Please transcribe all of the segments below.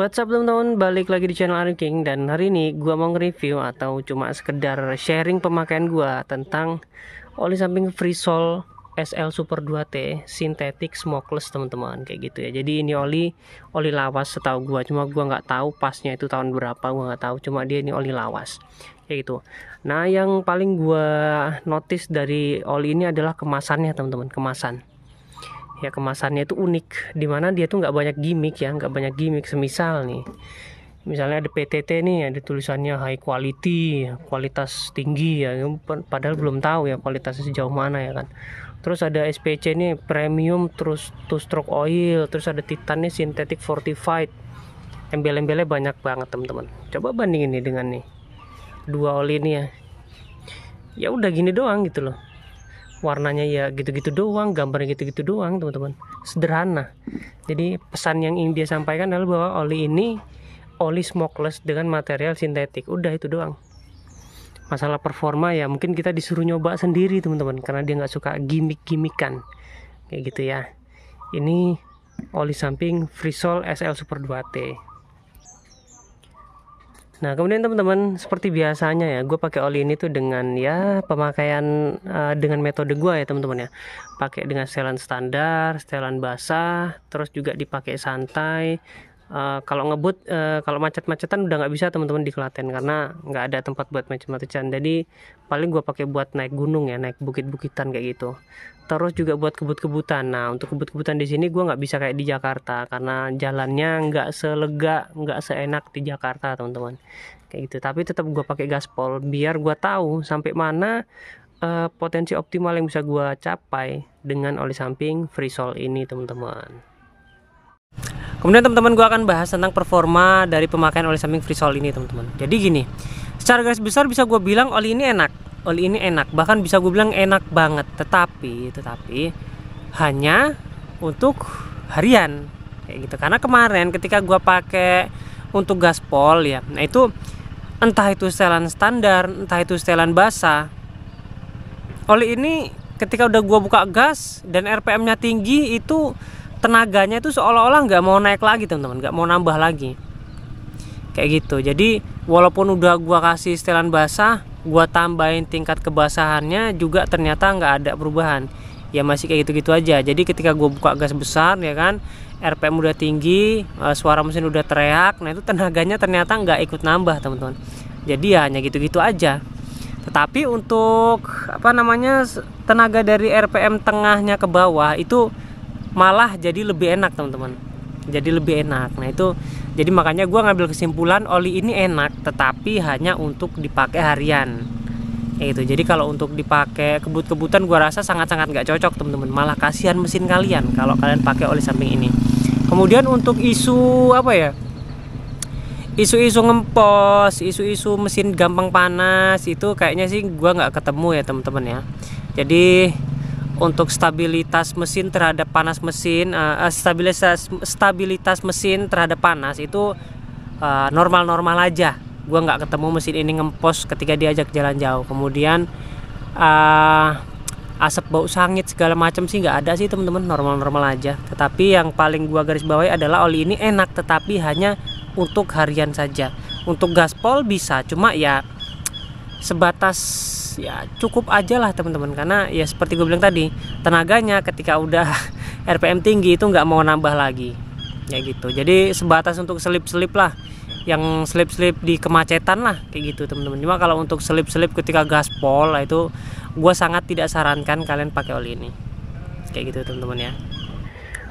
What's up teman-teman, balik lagi di channel Arin King dan hari ini gua mau nge-review atau cuma sekedar sharing pemakaian gua tentang oli samping Freesol SL Super 2T Synthetic Smokeless teman-teman. Kayak gitu ya. Jadi ini oli oli lawas setahu gua, cuma gua nggak tahu pasnya itu tahun berapa, gua nggak tahu, cuma dia ini oli lawas. Kayak gitu. Nah, yang paling gua notice dari oli ini adalah kemasannya teman-teman, kemasan ya kemasannya itu unik di mana dia tuh nggak banyak gimmick ya nggak banyak gimmick semisal nih. Misalnya ada PTT nih ada tulisannya high quality kualitas tinggi ya padahal belum tahu ya kualitasnya sejauh mana ya kan. Terus ada SPC nih premium terus two stroke oil terus ada titan nih synthetic fortified. Embel-embelnya banyak banget teman-teman. Coba bandingin nih dengan nih dua oli ini ya. Ya udah gini doang gitu loh warnanya ya gitu-gitu doang gambarnya gitu-gitu doang teman-teman. Sederhana. Jadi pesan yang ingin dia sampaikan adalah bahwa oli ini oli smokeless dengan material sintetik. Udah itu doang. Masalah performa ya mungkin kita disuruh nyoba sendiri teman-teman karena dia nggak suka gimmick-gimmickan. Kayak gitu ya. Ini oli samping Freesol SL Super 2T Nah kemudian teman-teman seperti biasanya ya gue pakai oli ini tuh dengan ya pemakaian uh, dengan metode gue ya teman-teman ya pakai dengan setelan standar, setelan basah, terus juga dipakai santai. Uh, kalau ngebut, uh, kalau macet-macetan udah nggak bisa teman-teman di Klaten karena nggak ada tempat buat macet-macetan. Jadi paling gue pakai buat naik gunung ya, naik bukit-bukitan kayak gitu. Terus juga buat kebut-kebutan. Nah untuk kebut-kebutan di sini gue nggak bisa kayak di Jakarta karena jalannya nggak selega nggak seenak di Jakarta teman-teman. Kayak gitu. Tapi tetap gue pakai gaspol biar gue tahu sampai mana uh, potensi optimal yang bisa gue capai dengan oli samping freesol ini teman-teman kemudian teman-teman gue akan bahas tentang performa dari pemakaian oli samping freesol ini teman-teman. Jadi gini secara garis besar bisa gue bilang oli ini enak oli ini enak. Bahkan bisa gue bilang enak banget. Tetapi tetapi hanya untuk harian kayak gitu. Karena kemarin ketika gue pakai untuk gaspol ya nah itu entah itu setelan standar entah itu setelan basah oli ini ketika udah gue buka gas dan RPM nya tinggi itu tenaganya itu seolah-olah nggak mau naik lagi teman-teman. Nggak mau nambah lagi. Kayak gitu. Jadi walaupun udah gue kasih setelan basah gua tambahin tingkat kebasahannya juga ternyata nggak ada perubahan. Ya masih kayak gitu-gitu aja. Jadi ketika gue buka gas besar ya kan RPM udah tinggi eh, suara mesin udah teriak nah itu tenaganya ternyata nggak ikut nambah teman-teman. Jadi ya hanya gitu-gitu aja. Tetapi untuk apa namanya tenaga dari RPM tengahnya ke bawah itu malah jadi lebih enak teman-teman. Jadi lebih enak. Nah itu jadi makanya gue ngambil kesimpulan oli ini enak tetapi hanya untuk dipakai harian. Itu jadi kalau untuk dipakai kebut-kebutan gue rasa sangat-sangat nggak cocok teman-teman. Malah kasihan mesin kalian kalau kalian pakai oli samping ini. Kemudian untuk isu apa ya isu-isu ngempos isu-isu mesin gampang panas itu kayaknya sih gue nggak ketemu ya teman-teman ya. Jadi untuk stabilitas mesin terhadap panas mesin uh, stabilitas stabilitas mesin terhadap panas itu normal-normal uh, aja. Gue nggak ketemu mesin ini ngempos ketika diajak jalan jauh. Kemudian uh, asap bau sangit segala macam sih nggak ada sih teman-teman. Normal-normal aja. Tetapi yang paling gue garis bawahi adalah oli ini enak tetapi hanya untuk harian saja. Untuk gaspol bisa cuma ya sebatas ya cukup aja lah teman-teman. Karena ya seperti gue bilang tadi tenaganya ketika udah RPM tinggi itu nggak mau nambah lagi. Ya gitu. Jadi sebatas untuk selip-selip lah. Yang selip-selip di kemacetan lah kayak gitu teman-teman. Cuma kalau untuk selip-selip ketika gaspol itu gue sangat tidak sarankan kalian pakai oli ini. Kayak gitu teman-teman ya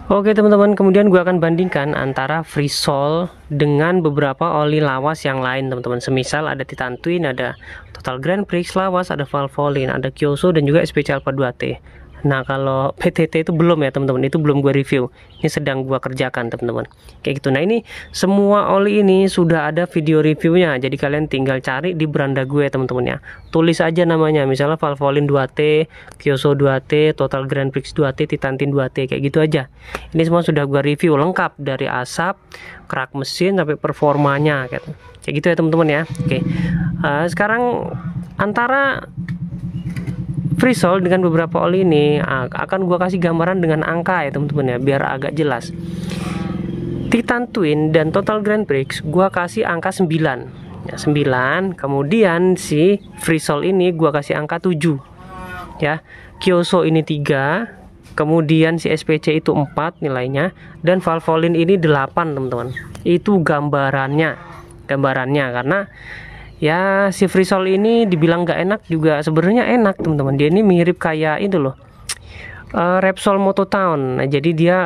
Oke teman-teman, kemudian gue akan bandingkan antara Freesol dengan beberapa oli lawas yang lain teman-teman. Semisal ada Titan Twin, ada Total Grand Prix lawas, ada Valvoline, ada Kyoso dan juga Special 2T. Nah kalau PTT itu belum ya teman-teman. Itu belum gue review. Ini sedang gue kerjakan teman-teman. Kayak gitu. Nah ini semua oli ini sudah ada video reviewnya. Jadi kalian tinggal cari di beranda gue teman-teman ya. Tulis aja namanya. Misalnya Valvoline 2T Kyoso 2T Total Grand Prix 2T Titantin 2T kayak gitu aja. Ini semua sudah gue review lengkap. Dari asap kerak mesin sampai performanya kayak gitu. Ya teman-teman ya. Oke. Uh, sekarang antara Freesol dengan beberapa oli ini akan gua kasih gambaran dengan angka ya teman-teman ya biar agak jelas. 3 Titan Twin dan Total Grand Prix gua kasih angka 9 ya 9 kemudian si Freesol ini gua kasih angka 7 ya Kyoso ini 3 kemudian si SPC itu 4 nilainya. Dan Valvoline ini 8 teman-teman. Itu gambarannya. Gambarannya karena ya si Freesol ini dibilang gak enak juga sebenarnya enak teman-teman. Dia ini mirip kayak itu loh. Uh, Repsol Moto Town. Nah, jadi dia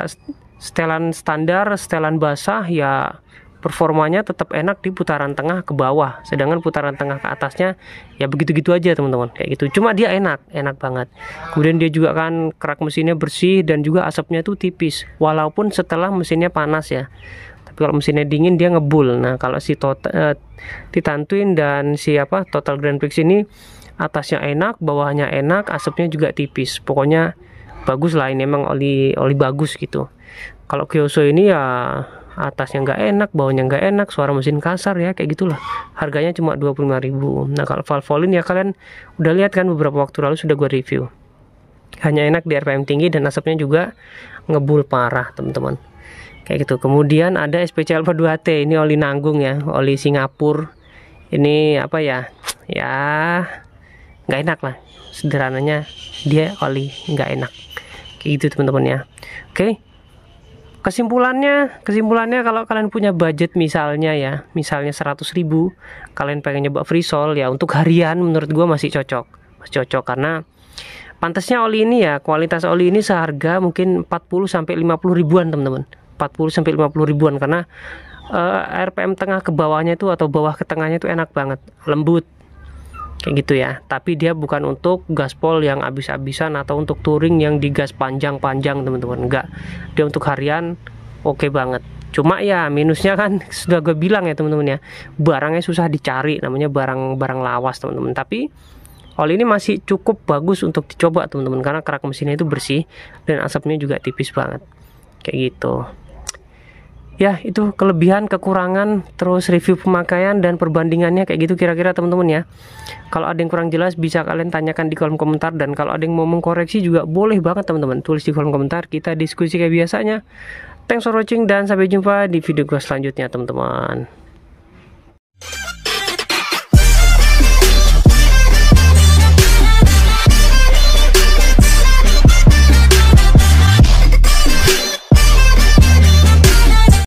setelan standar setelan basah ya performanya tetap enak di putaran tengah ke bawah. Sedangkan putaran tengah ke atasnya ya begitu-gitu aja teman-teman. Kayak gitu. Cuma dia enak enak banget. Kemudian dia juga kan kerak mesinnya bersih dan juga asapnya itu tipis. Walaupun setelah mesinnya panas ya tapi kalau mesinnya dingin dia ngebul. Nah kalau si total uh, Titan Twin dan si apa Total Grand Prix ini atasnya enak bawahnya enak asapnya juga tipis. Pokoknya bagus lah ini emang oli oli bagus gitu. Kalau Kyoso ini ya atasnya nggak enak bawahnya nggak enak suara mesin kasar ya kayak gitulah. Harganya cuma 25.000 nah kalau Valvoline ya kalian udah lihat kan beberapa waktu lalu sudah gue review. Hanya enak di RPM tinggi dan asapnya juga ngebul parah teman-teman kayak gitu. Kemudian ada SPC Alpha 2T ini oli nanggung ya. Oli Singapura. Ini apa ya? Ya nggak enak lah. Sederhananya dia oli nggak enak. Kayak gitu teman-teman ya. Oke. Kesimpulannya kesimpulannya kalau kalian punya budget misalnya ya misalnya 100 ribu kalian pengen nyoba sol ya untuk harian menurut gue masih cocok. Masih cocok karena pantasnya oli ini ya kualitas oli ini seharga mungkin 40 sampai 50 ribuan teman-teman 40 sampai 50 ribuan karena uh, RPM tengah ke bawahnya itu atau bawah ke tengahnya itu enak banget lembut. Kayak gitu ya. Tapi dia bukan untuk gaspol yang habis-habisan atau untuk touring yang digas panjang-panjang teman-teman. Enggak. Dia untuk harian oke okay banget. Cuma ya minusnya kan sudah gue bilang ya teman-teman ya. Barangnya susah dicari namanya barang-barang lawas teman-teman. Tapi oli ini masih cukup bagus untuk dicoba teman-teman. Karena kerak mesinnya itu bersih dan asapnya juga tipis banget. Kayak gitu ya itu kelebihan kekurangan terus review pemakaian dan perbandingannya kayak gitu kira-kira teman-teman ya. Kalau ada yang kurang jelas bisa kalian tanyakan di kolom komentar. Dan kalau ada yang mau mengkoreksi juga boleh banget teman-teman. Tulis di kolom komentar. Kita diskusi kayak biasanya. Thanks for watching dan sampai jumpa di video gue selanjutnya teman-teman